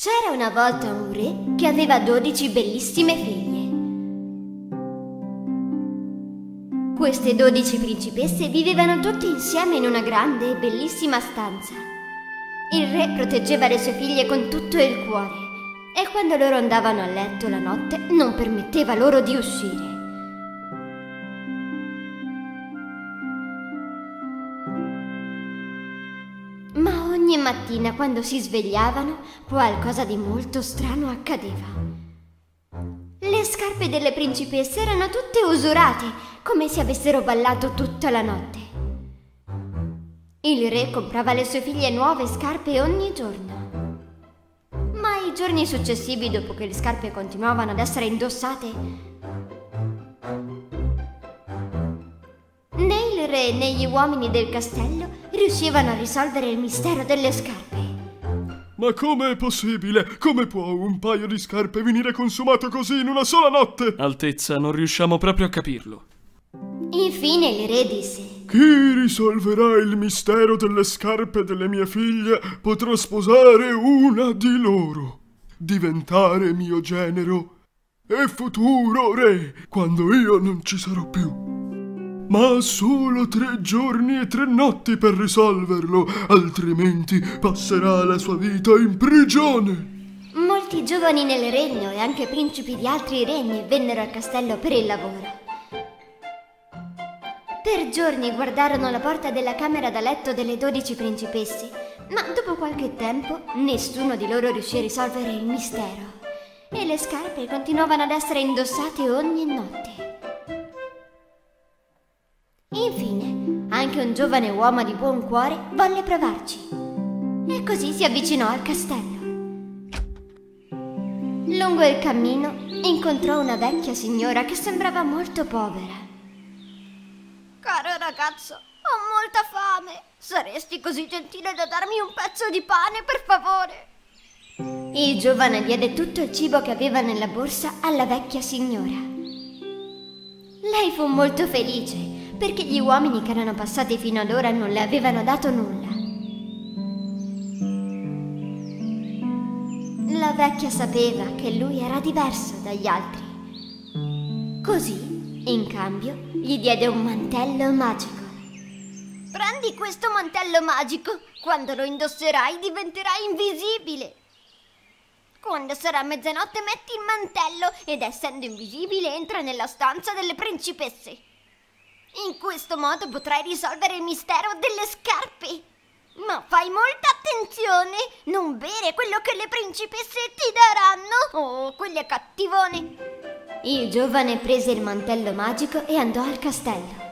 C'era una volta un re che aveva dodici bellissime figlie. Queste dodici principesse vivevano tutte insieme in una grande e bellissima stanza. Il re proteggeva le sue figlie con tutto il cuore e quando loro andavano a letto la notte non permetteva loro di uscire. Ogni mattina quando si svegliavano qualcosa di molto strano accadeva. Le scarpe delle principesse erano tutte usurate, come se avessero ballato tutta la notte. Il re comprava alle sue figlie nuove scarpe ogni giorno. Ma i giorni successivi, dopo che le scarpe continuavano ad essere indossate, né il re né gli uomini del castello riuscivano a risolvere il mistero delle scarpe. Ma come è possibile? Come può un paio di scarpe venire consumato così in una sola notte? Altezza, non riusciamo proprio a capirlo. Infine il re disse: Chi risolverà il mistero delle scarpe delle mie figlie potrà sposare una di loro, diventare mio genero e futuro re quando io non ci sarò più ma ha solo tre giorni e tre notti per risolverlo, altrimenti passerà la sua vita in prigione. Molti giovani nel regno e anche principi di altri regni vennero al castello per il lavoro. Per giorni guardarono la porta della camera da letto delle dodici principesse, ma dopo qualche tempo nessuno di loro riuscì a risolvere il mistero e le scarpe continuavano ad essere indossate ogni notte. Infine, anche un giovane uomo di buon cuore volle provarci. E così si avvicinò al castello. Lungo il cammino incontrò una vecchia signora che sembrava molto povera. Caro ragazzo, ho molta fame. Saresti così gentile da darmi un pezzo di pane, per favore? Il giovane diede tutto il cibo che aveva nella borsa alla vecchia signora. Lei fu molto felice perché gli uomini che erano passati fino ad ora non le avevano dato nulla. La vecchia sapeva che lui era diverso dagli altri. Così, in cambio, gli diede un mantello magico. Prendi questo mantello magico. Quando lo indosserai diventerai invisibile. Quando sarà mezzanotte metti il mantello ed essendo invisibile entra nella stanza delle principesse. In questo modo potrai risolvere il mistero delle scarpe. Ma fai molta attenzione! Non bere quello che le principesse ti daranno! Oh, quelle cattivone! Il giovane prese il mantello magico e andò al castello.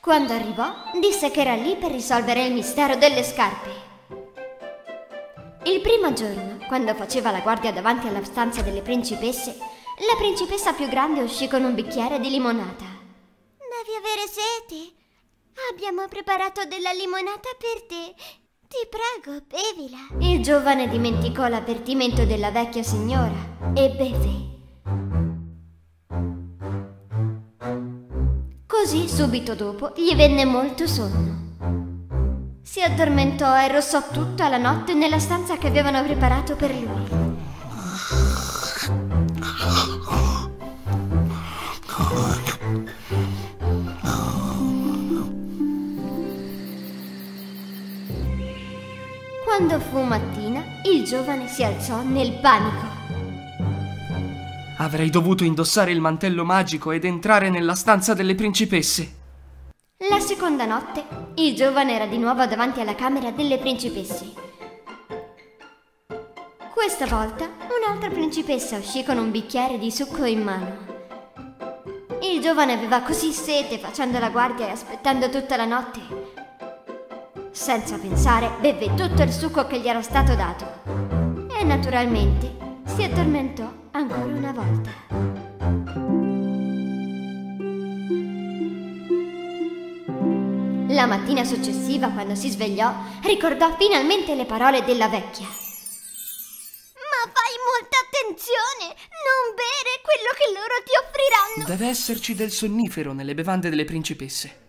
Quando arrivò, disse che era lì per risolvere il mistero delle scarpe. Il primo giorno, quando faceva la guardia davanti alla stanza delle principesse, la principessa più grande uscì con un bicchiere di limonata. Devi avere sete. Abbiamo preparato della limonata per te. Ti prego, bevila. Il giovane dimenticò l'avvertimento della vecchia signora e beve. Così subito dopo gli venne molto sonno. Si addormentò e rossò tutta la notte nella stanza che avevano preparato per lui. Quando fu mattina, il giovane si alzò nel panico. Avrei dovuto indossare il mantello magico ed entrare nella stanza delle principesse. La seconda notte, il giovane era di nuovo davanti alla camera delle principesse. Questa volta, un'altra principessa uscì con un bicchiere di succo in mano. Il giovane aveva così sete facendo la guardia e aspettando tutta la notte senza pensare, beve tutto il succo che gli era stato dato. E naturalmente si addormentò ancora una volta. La mattina successiva, quando si svegliò, ricordò finalmente le parole della vecchia. Ma fai molta attenzione! Non bere quello che loro ti offriranno! Deve esserci del sonnifero nelle bevande delle principesse.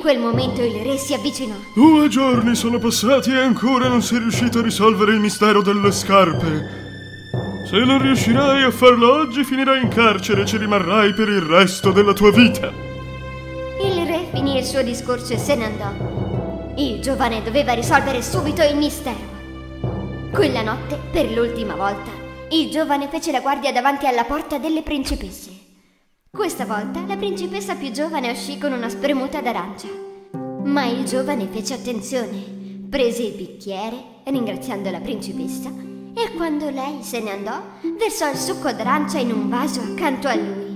In quel momento il re si avvicinò. Due giorni sono passati e ancora non sei riuscito a risolvere il mistero delle scarpe. Se non riuscirai a farlo oggi, finirai in carcere e ci rimarrai per il resto della tua vita. Il re finì il suo discorso e se ne andò. Il giovane doveva risolvere subito il mistero. Quella notte, per l'ultima volta, il giovane fece la guardia davanti alla porta delle principesse. Questa volta la principessa più giovane uscì con una spremuta d'arancia. Ma il giovane fece attenzione, prese il bicchiere, ringraziando la principessa, e quando lei se ne andò, versò il succo d'arancia in un vaso accanto a lui.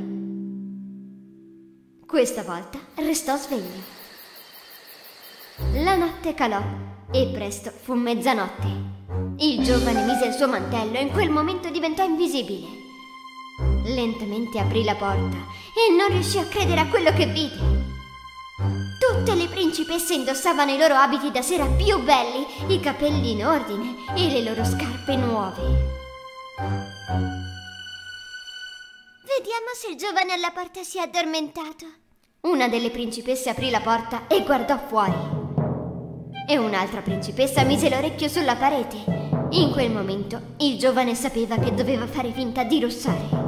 Questa volta restò sveglio. La notte calò e presto fu mezzanotte. Il giovane mise il suo mantello e in quel momento diventò invisibile. Lentamente aprì la porta e non riuscì a credere a quello che vide. Tutte le principesse indossavano i loro abiti da sera più belli, i capelli in ordine e le loro scarpe nuove. Vediamo se il giovane alla porta si è addormentato. Una delle principesse aprì la porta e guardò fuori. E un'altra principessa mise l'orecchio sulla parete. In quel momento il giovane sapeva che doveva fare finta di russare.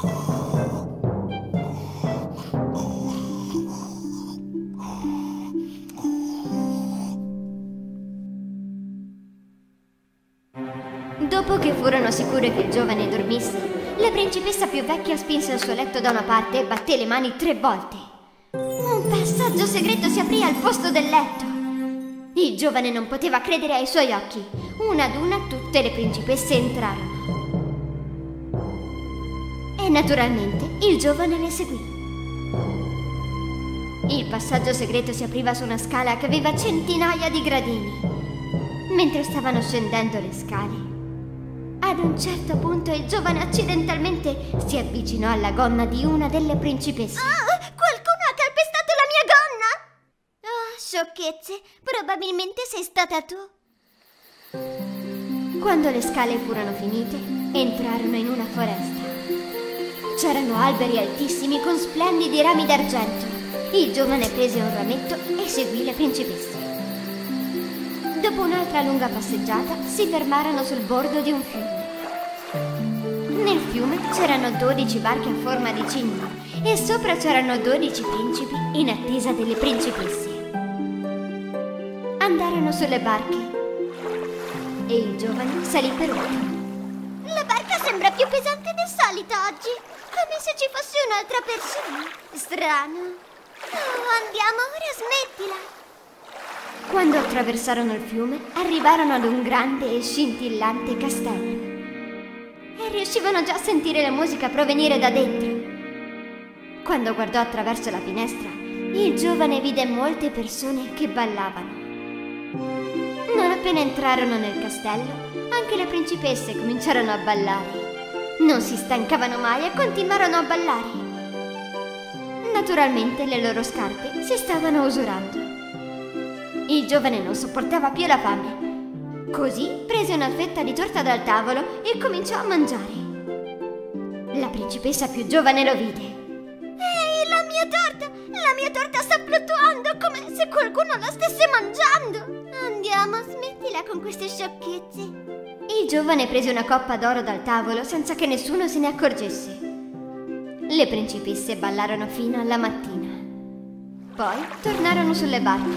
Dopo che furono sicure che il giovane dormisse, la principessa più vecchia spinse il suo letto da una parte e batté le mani tre volte. Un passaggio segreto si aprì al posto del letto. Il giovane non poteva credere ai suoi occhi. Una ad una tutte le principesse entrarono. Naturalmente il giovane le seguì. Il passaggio segreto si apriva su una scala che aveva centinaia di gradini. Mentre stavano scendendo le scale, ad un certo punto il giovane accidentalmente si avvicinò alla gonna di una delle principesse. Ah, qualcuno ha calpestato la mia gonna! Oh, sciocchezze, probabilmente sei stata tu. Quando le scale furono finite, entrarono in una foresta. C'erano alberi altissimi con splendidi rami d'argento. Il giovane prese un rametto e seguì le principesse. Dopo un'altra lunga passeggiata, si fermarono sul bordo di un fiume. Nel fiume c'erano 12 barche a forma di cigno e sopra c'erano 12 principi in attesa delle principesse. Andarono sulle barche e il giovane salì per ultimo. La barca sembra più pesante del solito oggi, come se ci fosse un'altra persona. Strano. Oh, andiamo ora, smettila. Quando attraversarono il fiume, arrivarono ad un grande e scintillante castello. E riuscivano già a sentire la musica provenire da dentro. Quando guardò attraverso la finestra, il giovane vide molte persone che ballavano. Non appena entrarono nel castello, anche le principesse cominciarono a ballare. Non si stancavano mai e continuarono a ballare. Naturalmente le loro scarpe si stavano usurando. Il giovane non sopportava più la fame. Così prese una fetta di torta dal tavolo e cominciò a mangiare. La principessa più giovane lo vide. Ehi, la mia torta! La mia torta sta fluttuando come se qualcuno la stesse mangiando! Andiamo, smettila con queste sciocchezze. Il giovane prese una coppa d'oro dal tavolo senza che nessuno se ne accorgesse. Le principesse ballarono fino alla mattina. Poi tornarono sulle barche.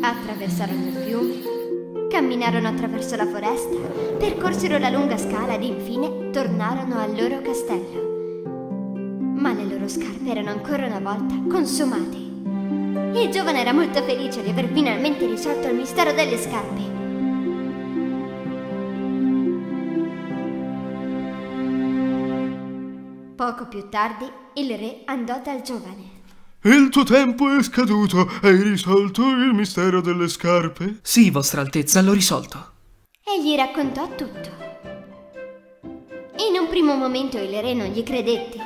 Attraversarono il fiume, camminarono attraverso la foresta, percorsero la lunga scala ed infine tornarono al loro castello. Ma le loro scarpe erano ancora una volta consumate. Il giovane era molto felice di aver finalmente risolto il mistero delle scarpe. Poco più tardi il re andò dal giovane. Il tuo tempo è scaduto. Hai risolto il mistero delle scarpe? Sì, Vostra Altezza, l'ho risolto. e gli raccontò tutto. In un primo momento il re non gli credette,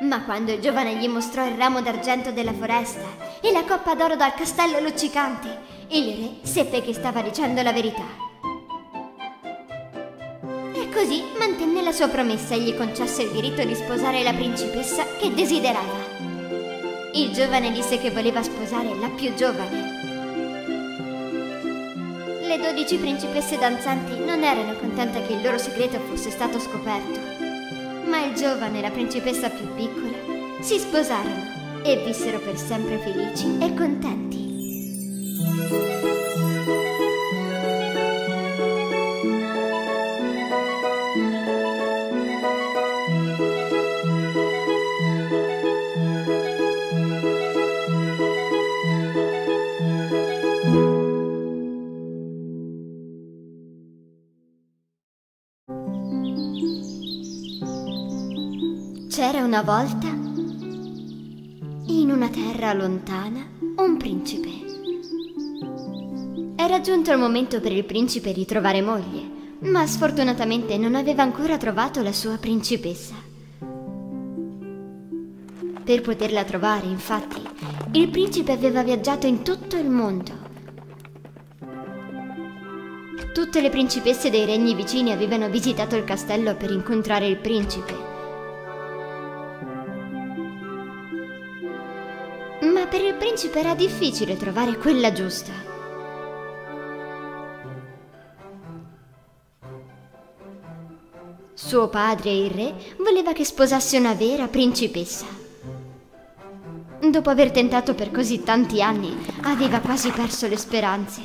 ma quando il giovane gli mostrò il ramo d'argento della foresta e la coppa d'oro dal castello luccicante, il re seppe che stava dicendo la verità. Così mantenne la sua promessa e gli concesse il diritto di sposare la principessa che desiderava. Il giovane disse che voleva sposare la più giovane. Le dodici principesse danzanti non erano contente che il loro segreto fosse stato scoperto, ma il giovane e la principessa più piccola si sposarono e vissero per sempre felici e contenti. C'era una volta, in una terra lontana, un principe. Era giunto il momento per il principe di trovare moglie, ma sfortunatamente non aveva ancora trovato la sua principessa. Per poterla trovare, infatti, il principe aveva viaggiato in tutto il mondo. Tutte le principesse dei regni vicini avevano visitato il castello per incontrare il principe. Principe era difficile trovare quella giusta. Suo padre, il re, voleva che sposasse una vera principessa. Dopo aver tentato per così tanti anni, aveva quasi perso le speranze.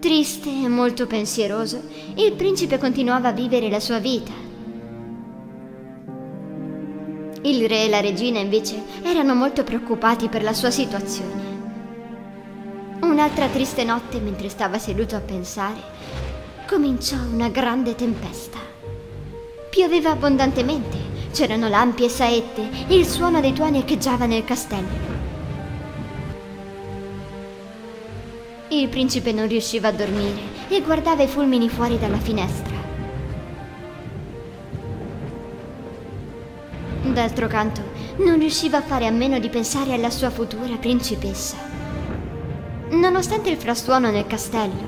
Triste e molto pensieroso, il principe continuava a vivere la sua vita. Il re e la regina invece erano molto preoccupati per la sua situazione. Un'altra triste notte, mentre stava seduto a pensare, cominciò una grande tempesta. Pioveva abbondantemente, c'erano lampi e saette e il suono dei tuoni echeggiava nel castello. Il principe non riusciva a dormire e guardava i fulmini fuori dalla finestra. D'altro canto, non riusciva a fare a meno di pensare alla sua futura principessa. Nonostante il frastuono nel castello,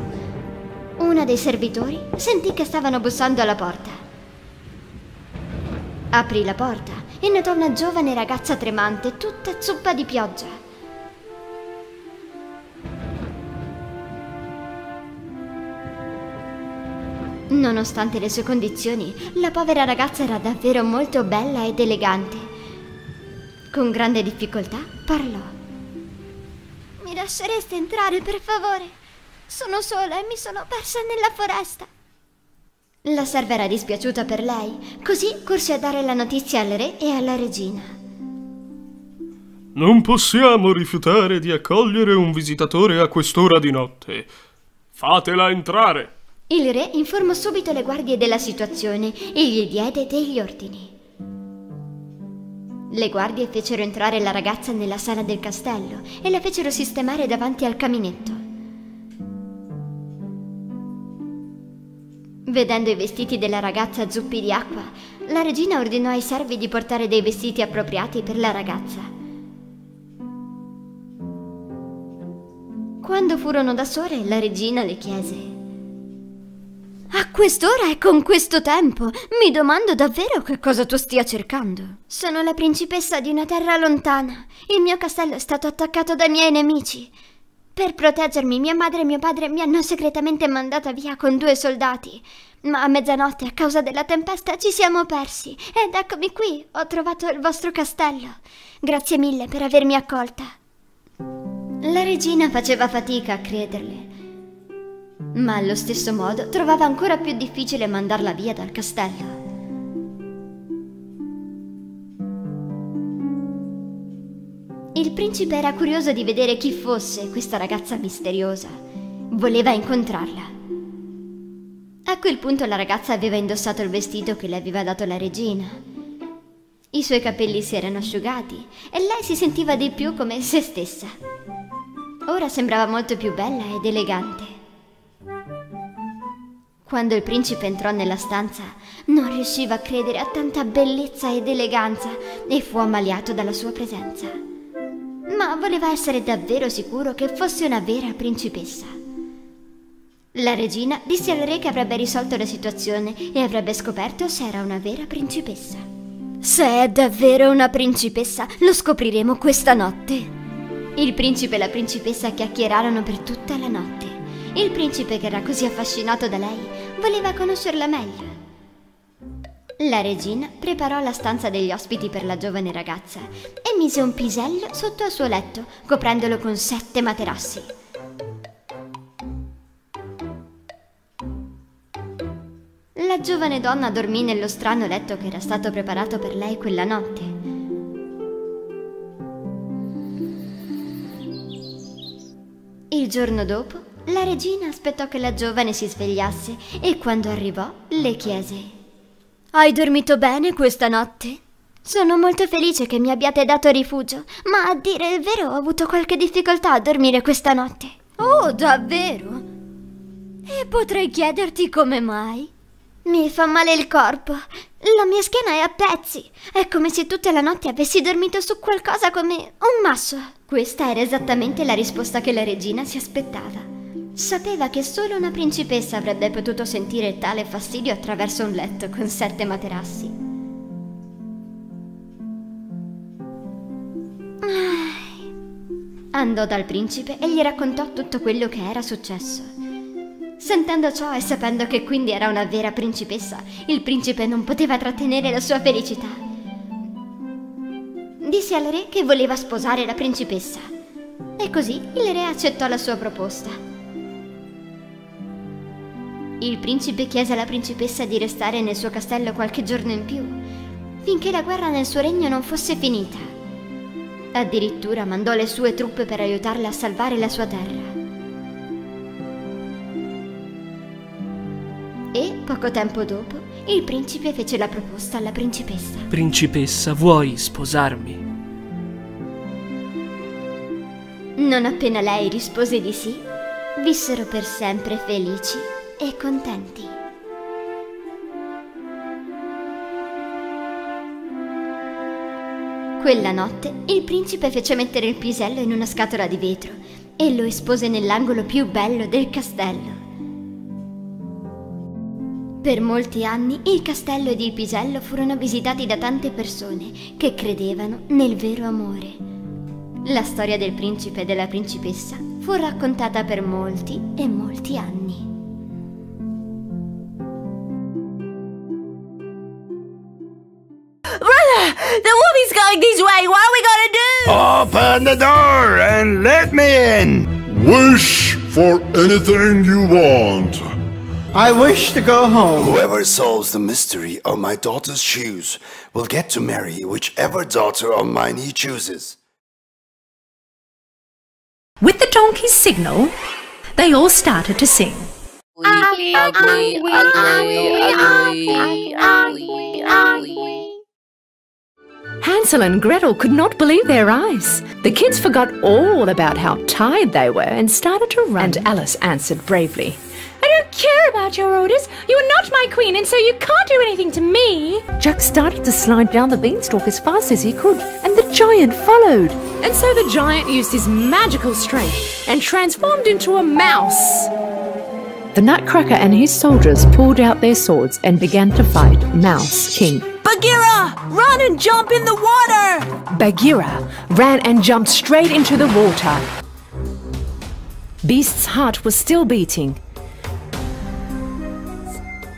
una dei servitori sentì che stavano bussando alla porta. Aprì la porta e notò una giovane ragazza tremante, tutta zuppa di pioggia. Nonostante le sue condizioni, la povera ragazza era davvero molto bella ed elegante. Con grande difficoltà parlò. Mi lascereste entrare, per favore? Sono sola e mi sono persa nella foresta. La serva era dispiaciuta per lei, così corse a dare la notizia al re e alla regina. Non possiamo rifiutare di accogliere un visitatore a quest'ora di notte. Fatela entrare. Il re informò subito le guardie della situazione e gli diede degli ordini. Le guardie fecero entrare la ragazza nella sala del castello e la fecero sistemare davanti al caminetto. Vedendo i vestiti della ragazza zuppi di acqua, la regina ordinò ai servi di portare dei vestiti appropriati per la ragazza. Quando furono da sole, la regina le chiese a quest'ora e con questo tempo? Mi domando davvero che cosa tu stia cercando. Sono la principessa di una terra lontana. Il mio castello è stato attaccato dai miei nemici. Per proteggermi, mia madre e mio padre mi hanno segretamente mandata via con due soldati. Ma a mezzanotte, a causa della tempesta, ci siamo persi. Ed eccomi qui, ho trovato il vostro castello. Grazie mille per avermi accolta. La regina faceva fatica a crederle ma allo stesso modo trovava ancora più difficile mandarla via dal castello. Il principe era curioso di vedere chi fosse questa ragazza misteriosa. Voleva incontrarla. A quel punto la ragazza aveva indossato il vestito che le aveva dato la regina. I suoi capelli si erano asciugati e lei si sentiva di più come se stessa. Ora sembrava molto più bella ed elegante. Quando il principe entrò nella stanza, non riusciva a credere a tanta bellezza ed eleganza e fu ammaliato dalla sua presenza. Ma voleva essere davvero sicuro che fosse una vera principessa. La regina disse al re che avrebbe risolto la situazione e avrebbe scoperto se era una vera principessa. Se è davvero una principessa, lo scopriremo questa notte. Il principe e la principessa chiacchierarono per tutta la notte. Il principe, che era così affascinato da lei, voleva conoscerla meglio. La regina preparò la stanza degli ospiti per la giovane ragazza e mise un pisello sotto al suo letto, coprendolo con sette materassi. La giovane donna dormì nello strano letto che era stato preparato per lei quella notte. Il giorno dopo, la regina aspettò che la giovane si svegliasse e quando arrivò le chiese: Hai dormito bene questa notte? Sono molto felice che mi abbiate dato rifugio, ma a dire il vero ho avuto qualche difficoltà a dormire questa notte. Oh, davvero? E potrei chiederti come mai? Mi fa male il corpo. La mia schiena è a pezzi. È come se tutta la notte avessi dormito su qualcosa come un masso. Questa era esattamente la risposta che la regina si aspettava. Sapeva che solo una principessa avrebbe potuto sentire tale fastidio attraverso un letto con sette materassi. Andò dal principe e gli raccontò tutto quello che era successo. Sentendo ciò e sapendo che quindi era una vera principessa, il principe non poteva trattenere la sua felicità. Disse al re che voleva sposare la principessa e così il re accettò la sua proposta. Il principe chiese alla principessa di restare nel suo castello qualche giorno in più, finché la guerra nel suo regno non fosse finita. Addirittura mandò le sue truppe per aiutarla a salvare la sua terra. E, poco tempo dopo, il principe fece la proposta alla principessa. Principessa, vuoi sposarmi? Non appena lei rispose di sì, vissero per sempre felici e contenti. Quella notte il principe fece mettere il pisello in una scatola di vetro e lo espose nell'angolo più bello del castello. Per molti anni il castello ed il pisello furono visitati da tante persone che credevano nel vero amore. La storia del principe e della principessa fu raccontata per molti e molti anni. The movie's going this way. What are we gonna do? Open the door and let me in. Wish for anything you want. I wish to go home. Whoever solves the mystery of my daughter's shoes will get to marry whichever daughter of mine he chooses. With the donkey's signal, they all started to sing. Ugly, ugly, ugly, ugly, ugly, ugly. Hansel and Gretel could not believe their eyes. The kids forgot all about how tired they were and started to run. And Alice answered bravely. I don't care about your orders. You are not my queen, and so you can't do anything to me. Jack started to slide down the beanstalk as fast as he could, and the giant followed. And so the giant used his magical strength and transformed into a mouse. The Nutcracker and his soldiers pulled out their swords and began to fight Mouse King. Bagheera, run and jump in the water! Bagheera ran and jumped straight into the water. Beast's heart was still beating.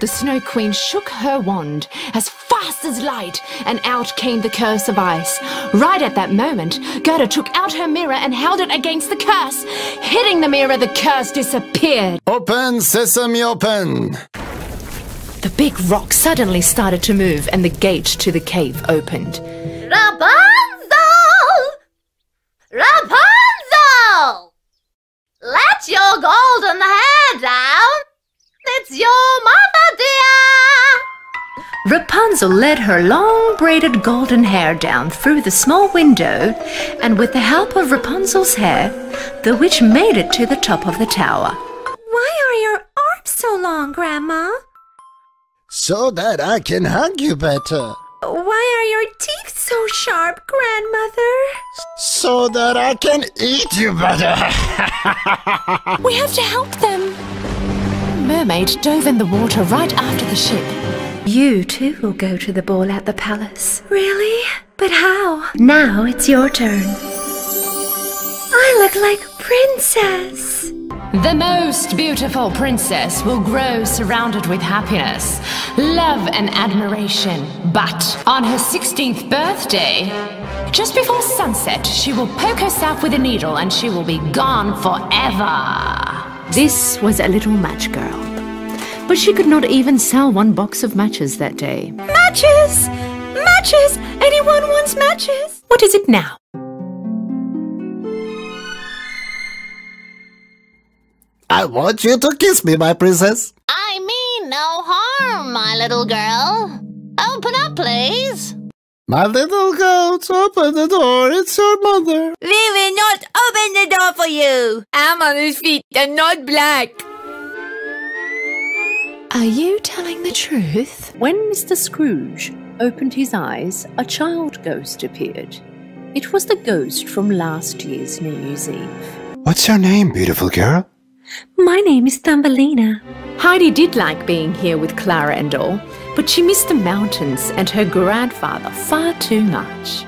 The Snow Queen shook her wand as fast as light, and out came the curse of ice. Right at that moment, Gerda took out her mirror and held it against the curse. Hitting the mirror, the curse disappeared. Open, sesame, open. The big rock suddenly started to move, and the gate to the cave opened. Rapunzel! Rapunzel! Let your golden hair down! It's your mother, dear! Rapunzel led her long braided golden hair down through the small window, and with the help of Rapunzel's hair, the witch made it to the top of the tower. So that I can hug you better. Why are your teeth so sharp, Grandmother? So that I can eat you better. We have to help them. Mermaid dove in the water right after the ship. You too will go to the ball at the palace. Really? But how? Now it's your turn. I look like a princess. The most beautiful princess will grow surrounded with happiness, love, and admiration. But on her 16th birthday, just before sunset, she will poke herself with a needle and she will be gone forever. This was a little match girl. But she could not even sell one box of matches that day. Matches! Matches! Anyone wants matches? What is it now? I want you to kiss me, my princess. I mean no harm, my little girl. Open up, please. My little goat, open the door. It's your mother. We will not open the door for you. I'm on his feet and not black. Are you telling the truth? When Mr. Scrooge opened his eyes, a child ghost appeared. It was the ghost from last year's New Year's Eve. What's your name, beautiful girl? My name is Thumbelina. Heidi did like being here with Clara and all, but she missed the mountains and her grandfather far too much.